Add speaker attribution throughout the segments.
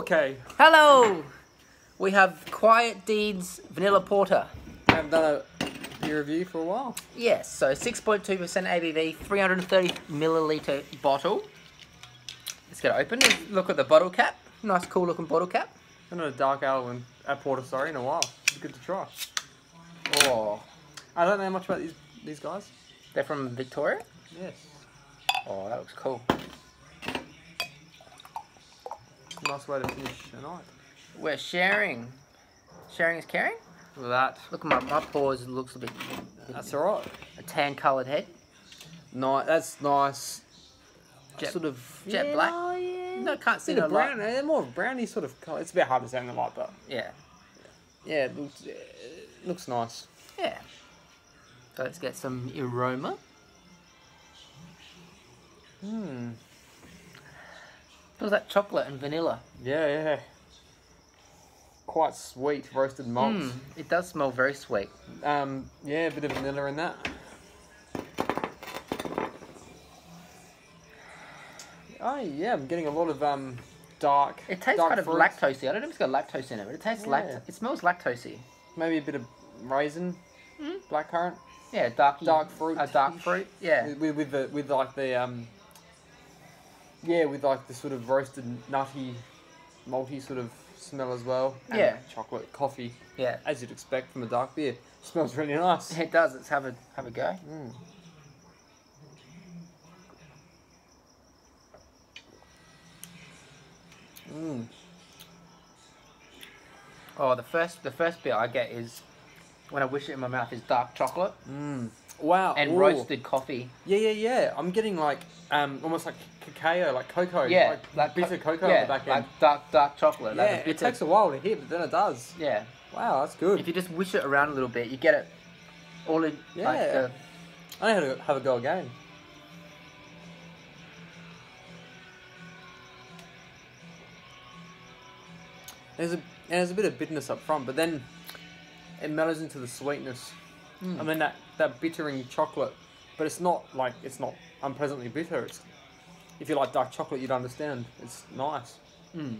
Speaker 1: Okay.
Speaker 2: Hello! We have Quiet Deeds Vanilla Porter.
Speaker 1: I haven't done a beer review for a while.
Speaker 2: Yes, so 6.2% ABV, 330 milliliter bottle. Let's get it open. Look at the bottle cap. Nice, cool looking bottle cap.
Speaker 1: Haven't a dark ale in a porter, sorry, in a while. It's good to try.
Speaker 2: Oh,
Speaker 1: I don't know much about these these guys.
Speaker 2: they're from Victoria.
Speaker 1: Yes.
Speaker 2: Oh, that looks cool.
Speaker 1: Nice way to finish a night.
Speaker 2: We're sharing. Sharing is caring.
Speaker 1: Look at that.
Speaker 2: Look at my my paws. Looks a bit.
Speaker 1: That's alright.
Speaker 2: a tan coloured head.
Speaker 1: Nice. That's nice.
Speaker 2: Jet-
Speaker 1: sort of
Speaker 2: jet
Speaker 1: yeah,
Speaker 2: black?
Speaker 1: No, yeah.
Speaker 2: No, can't see
Speaker 1: the
Speaker 2: no
Speaker 1: of
Speaker 2: light.
Speaker 1: brown. They're more browny sort of colour. It's a bit hard to say in the light, but
Speaker 2: Yeah,
Speaker 1: yeah, it looks, it looks nice.
Speaker 2: yeah. So let's get some aroma.
Speaker 1: Hmm.
Speaker 2: Feels like chocolate and vanilla.
Speaker 1: Yeah, yeah. Quite sweet roasted malts.
Speaker 2: Mm, it does smell very sweet.
Speaker 1: Um, yeah, a bit of vanilla in that. Oh yeah, I'm getting a lot of um dark.
Speaker 2: It tastes
Speaker 1: dark
Speaker 2: kind of
Speaker 1: fruits.
Speaker 2: lactosey. I don't know if it's got lactose in it, but it tastes
Speaker 1: Yeah.
Speaker 2: lact. It smells lactosey.
Speaker 1: Maybe a bit of raisin,
Speaker 2: Mm.
Speaker 1: blackcurrant,
Speaker 2: Yeah, dark.
Speaker 1: dark fruit.
Speaker 2: A dark fruit. Yeah.
Speaker 1: With, with, with the with like the um. Yeah, with like the sort of roasted nutty, malty sort of smell as well.
Speaker 2: Yeah.
Speaker 1: Chocolate, coffee,
Speaker 2: Yeah.
Speaker 1: as you'd expect from a dark beer. Smells really nice.
Speaker 2: It does. Let's have a have a go.
Speaker 1: Mm. Mm.
Speaker 2: Oh, the first the first bit I get is when I wish it in my mouth is dark chocolate
Speaker 1: Mm. Wow.
Speaker 2: and
Speaker 1: Ooh.
Speaker 2: roasted coffee.
Speaker 1: Yeah, yeah, yeah. I'm getting like um almost like cacao, like cocoa.
Speaker 2: Yeah,
Speaker 1: like,
Speaker 2: like
Speaker 1: bitter
Speaker 2: co-
Speaker 1: cocoa
Speaker 2: yeah,
Speaker 1: at the back end.
Speaker 2: like dark dark chocolate.
Speaker 1: yeah,
Speaker 2: like
Speaker 1: it takes a while to hit, but then it does.
Speaker 2: Yeah.
Speaker 1: Wow, that's good.
Speaker 2: If you just wish it around a little bit, you get it all in. Like
Speaker 1: Yeah. I know how to have a go again. There's a and there's a bit of bitterness up front, but then it mellows into the sweetness.
Speaker 2: Mm.
Speaker 1: I mean that that bittering chocolate, but it's not like it's not unpleasantly bitter. It's if you like dark chocolate, you'd understand. It's nice.
Speaker 2: mm.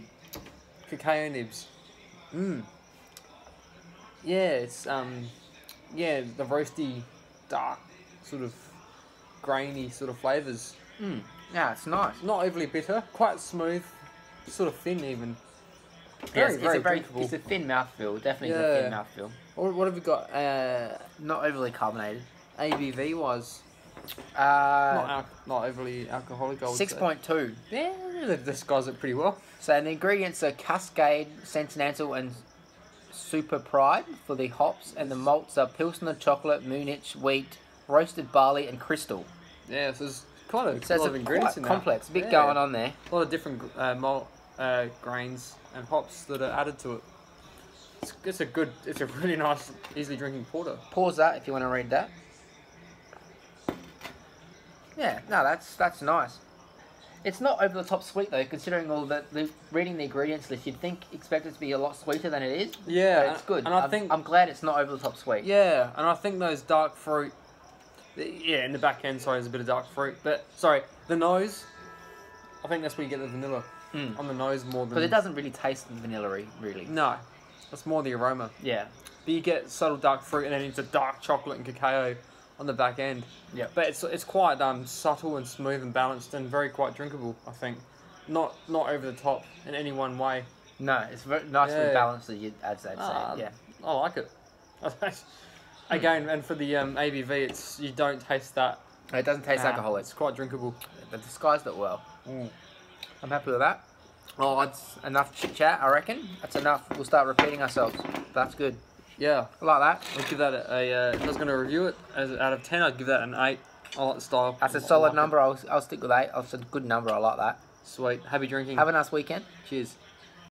Speaker 1: Cacao nibs. Mmm. Yeah, it's um, yeah, the roasty, dark, sort of grainy sort of flavors.
Speaker 2: Mm. Yeah, it's nice.
Speaker 1: Not overly bitter, quite smooth, sort of thin even.
Speaker 2: Yes,
Speaker 1: Very,
Speaker 2: it's a very
Speaker 1: drinkable.
Speaker 2: it's a thin mouthfeel. Definitely a thin mouthfeel.
Speaker 1: What, what have we got? Uh,
Speaker 2: Not overly carbonated.
Speaker 1: ABV was not
Speaker 2: Uh,
Speaker 1: al- not overly alcoholic. Six point two. would
Speaker 2: six
Speaker 1: say.
Speaker 2: point.
Speaker 1: Yeah, they've disguised it pretty well.
Speaker 2: So the ingredients are Cascade, Continental, and Super Pride for the hops, and the malts are Pilsner chocolate, Munich wheat, roasted barley, and crystal.
Speaker 1: Yeah, so there's quite a
Speaker 2: So it's
Speaker 1: lot of ingredients
Speaker 2: quite
Speaker 1: in there.
Speaker 2: complex, a bit
Speaker 1: Yeah.
Speaker 2: going on there.
Speaker 1: A lot of different uh, malt uh, grains and hops that are added to it. It's, it's a good, it's a really nice, easily drinking porter.
Speaker 2: Pause that if you want to read that. Yeah, no, that's that's nice. It's not over the top sweet though, considering all the, the reading the ingredients list. You'd think expect it to be a lot sweeter than it is.
Speaker 1: Yeah,
Speaker 2: but it's good.
Speaker 1: And I
Speaker 2: I'm,
Speaker 1: think,
Speaker 2: I'm glad it's not over the top sweet.
Speaker 1: yeah, and I think those dark fruit, yeah, in the back end, sorry, there's a bit of dark fruit, but sorry, the nose, I think that's where you get the vanilla
Speaker 2: Mm.
Speaker 1: on the nose more than.
Speaker 2: But it doesn't really taste vanilla really.
Speaker 1: No, it's more the aroma.
Speaker 2: Yeah.
Speaker 1: But you get subtle dark fruit and then into dark chocolate and cacao on the back end.
Speaker 2: Yeah.
Speaker 1: But it's it's quite um subtle and smooth and balanced and very quite drinkable. I think, not not over the top in any one way.
Speaker 2: No, it's very nicely
Speaker 1: Yeah.
Speaker 2: balanced, as you'd, as they'd say.
Speaker 1: Ah,
Speaker 2: yeah.
Speaker 1: I like it. Again, and for the um, ABV, it's you don't taste that.
Speaker 2: It doesn't taste
Speaker 1: Nah,
Speaker 2: alcoholic.
Speaker 1: It's quite drinkable.
Speaker 2: They disguised it well.
Speaker 1: Mm.
Speaker 2: I'm happy with that. Well, that's enough chit chat, I reckon. That's enough. We'll start repeating ourselves. That's good.
Speaker 1: Yeah,
Speaker 2: I like that.
Speaker 1: I'll give that a. a uh, if I was going to review it as out of ten, I'd give that an eight. I like the style.
Speaker 2: That's a solid
Speaker 1: like it.
Speaker 2: number. I'll, I'll stick with eight. That's a good number. I like that.
Speaker 1: Sweet. Happy drinking.
Speaker 2: Have a nice weekend.
Speaker 1: Cheers.